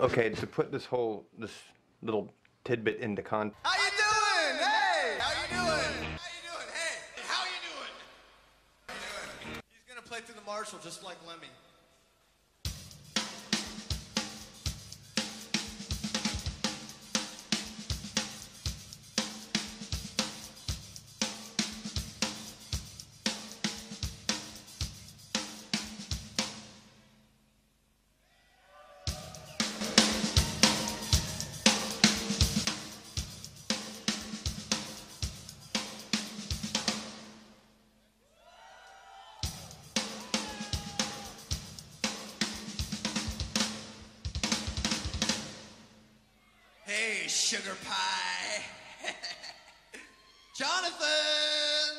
Okay, to put this whole this little tidbit into context. How you doing? Hey! How you doing? How you doing? Hey! How you doing? How you doing? He's gonna play through the Marshall just like Lemmy. Sugar pie. Jonathan!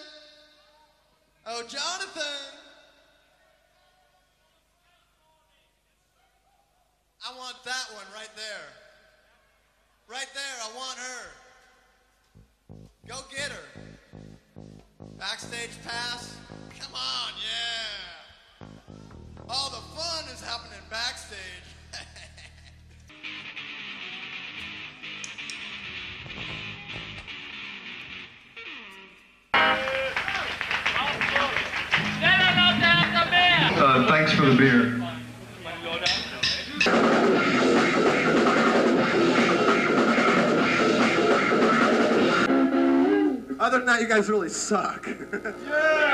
Oh, Jonathan! I want that one right there. Right there, I want her. Go get her. Backstage pass? Come on, yeah. Thanks for the beer. Other than that, you guys really suck. Yeah!